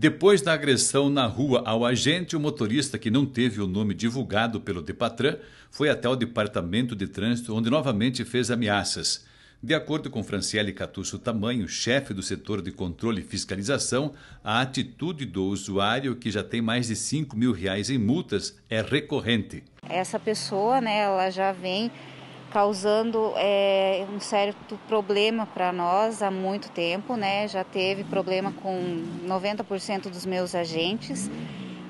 Depois da agressão na rua ao agente, o motorista que não teve o nome divulgado pelo Depatran foi até o Departamento de Trânsito, onde novamente fez ameaças. De acordo com Franciele Catusso Tamanho, chefe do setor de controle e fiscalização, a atitude do usuário, que já tem mais de 5 mil reais em multas, é recorrente. Essa pessoa, né, ela já vem causando é, um sério problema para nós há muito tempo, né? Já teve problema com 90% dos meus agentes,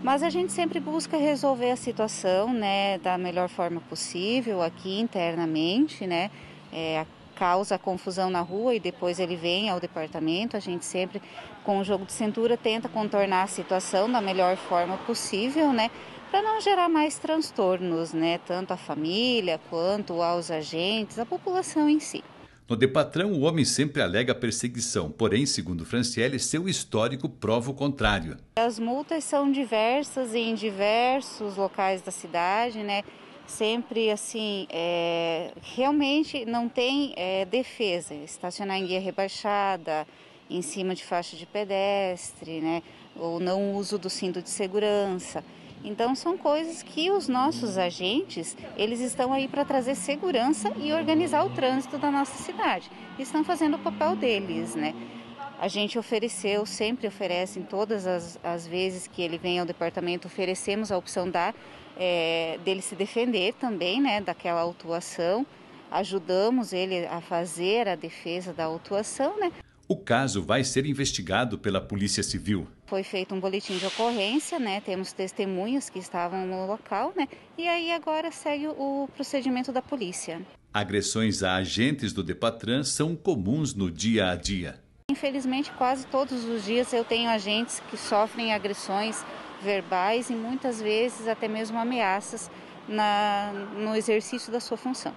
mas a gente sempre busca resolver a situação, né, da melhor forma possível aqui internamente, né? É, causa confusão na rua e depois ele vem ao departamento. A gente sempre, com o jogo de cintura, tenta contornar a situação da melhor forma possível, né? para não gerar mais transtornos, né, tanto à família quanto aos agentes, à população em si. No Depatrão, o homem sempre alega perseguição, porém, segundo Franciele, seu histórico prova o contrário. As multas são diversas em diversos locais da cidade, né? Sempre assim, é, realmente não tem é, defesa. Estacionar em guia rebaixada, em cima de faixa de pedestre, né? Ou não uso do cinto de segurança. Então são coisas que os nossos agentes, eles estão aí para trazer segurança e organizar o trânsito da nossa cidade. Estão fazendo o papel deles, né? A gente ofereceu, sempre oferece, em todas as, as vezes que ele vem ao departamento, oferecemos a opção da, é, dele se defender também, né, daquela autuação. Ajudamos ele a fazer a defesa da autuação, né? O caso vai ser investigado pela Polícia Civil. Foi feito um boletim de ocorrência, né? Temos testemunhas que estavam no local, né? E aí agora segue o procedimento da polícia. Agressões a agentes do Depatran são comuns no dia a dia. Infelizmente, quase todos os dias eu tenho agentes que sofrem agressões verbais e muitas vezes até mesmo ameaças na, no exercício da sua função.